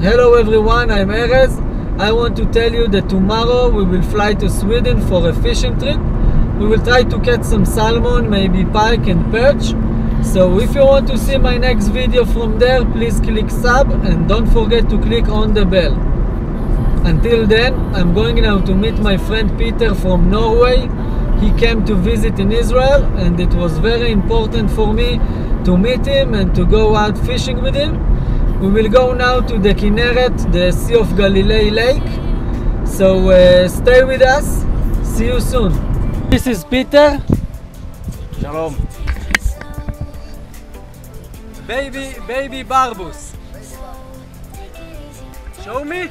Hello everyone, I'm Erez. I want to tell you that tomorrow we will fly to Sweden for a fishing trip. We will try to catch some salmon, maybe pike and perch. So if you want to see my next video from there, please click sub and don't forget to click on the bell. Until then, I'm going now to meet my friend Peter from Norway. He came to visit in Israel and it was very important for me to meet him and to go out fishing with him. We will go now to the Kinneret, the Sea of Galilee Lake. So uh, stay with us. See you soon. This is Peter. Shalom. Baby, baby Barbus. Show me.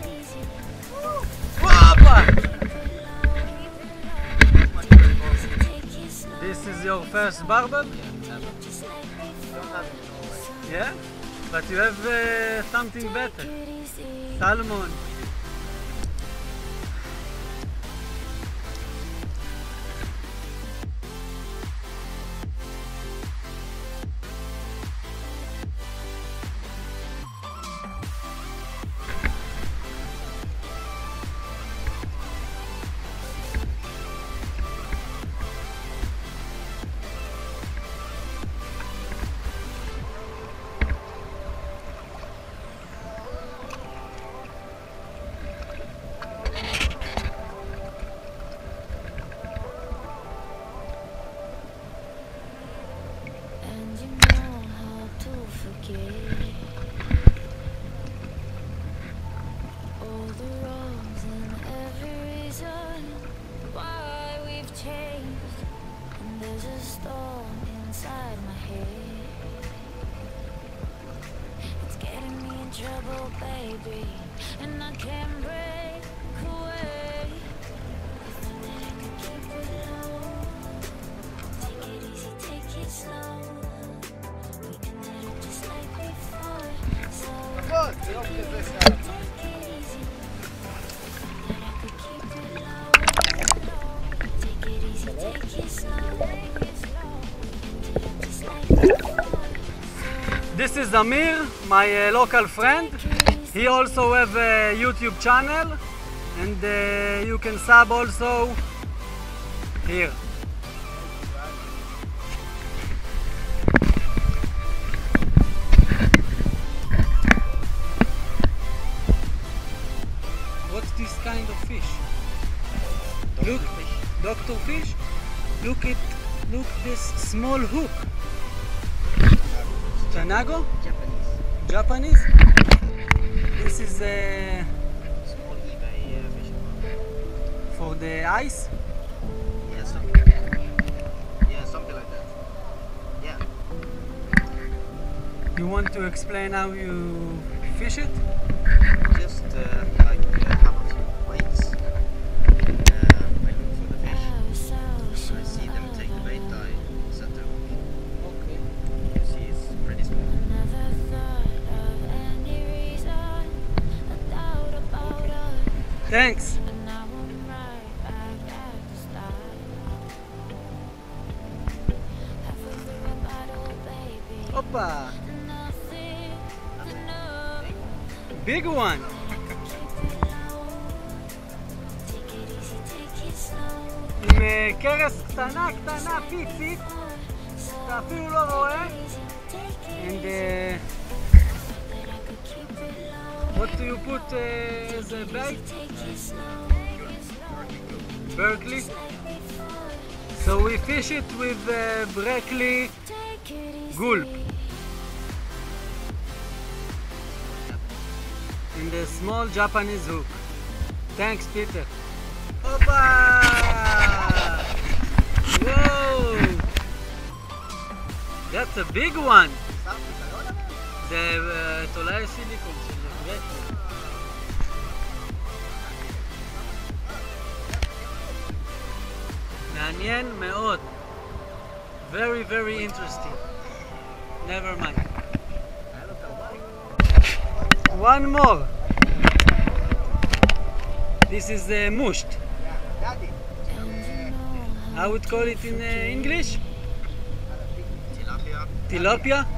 This is your first barbel? Yeah? But you have uh, something better. Salmon. trouble, baby, and I can't break away. If keep it low. Take it easy, take it slow. We can just like before. So. Look, don't get this out. This is Amir, my uh, local friend. He also have a YouTube channel and uh, you can sub also here. What's this kind of fish? Look, doctor fish. Look at look this small hook. Chanago? Japanese. Japanese? This is uh, Small eBay fishing for the ice. Yeah, something. Yeah, something like that. Yeah. You want to explain how you fish it? Just uh, easy, take it slow. עם אה, קרס קטנה קטנה פיצית, אתה אפילו לא רואה. And uh, what do you put uh, the bag? Berkley. So we fish it with uh, Berkley Gulp. In the small Japanese hook. Thanks, Peter. Opa! Whoa! That's a big one! Uh, מעניין מאוד. Very very interesting. Never mind. One more. This is the musht. I would call it in uh, English. Tilapia. Tilapia.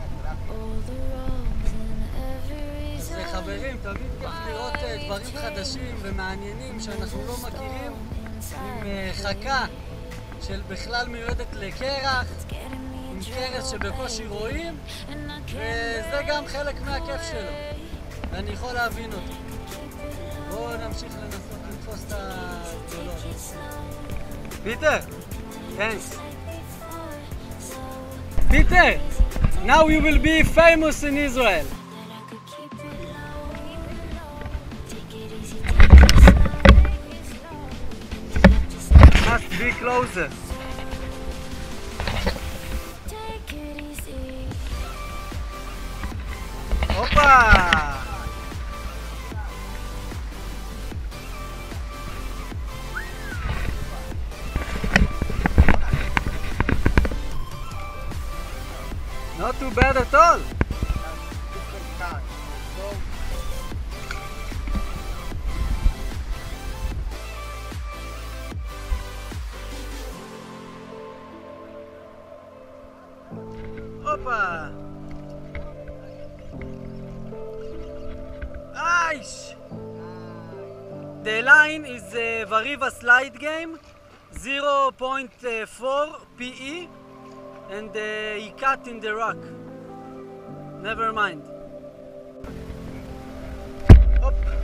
חברים, תמיד כיף לראות אה, דברים חדשים ומעניינים שאנחנו לא מכירים עם אה, חכה של בכלל מיועדת לקרח, עם קרס שבקושי רואים, וזה גם חלק מהכיף שלו, ואני יכול להבין אותו. בואו נמשיך לנסות לתפוס את הגדולות. פיטר, thanks. Peter, now you will be famous in Israel. Be closer. Opa! Not too bad at all. Aish! The line is a Varivas Light Game, 0.4 PE, and uh, he cut in the rock. Never mind. Hop.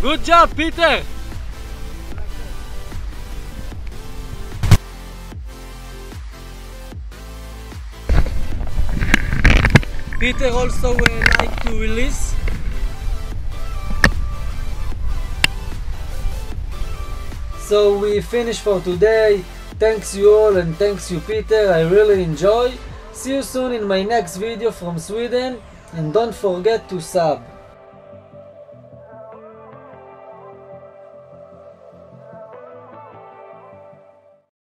Good job, Peter! Peter also uh, like to release. So we finish for today. Thanks you all and thanks you Peter. I really enjoy. See you soon in my next video from Sweden and don't forget to sub.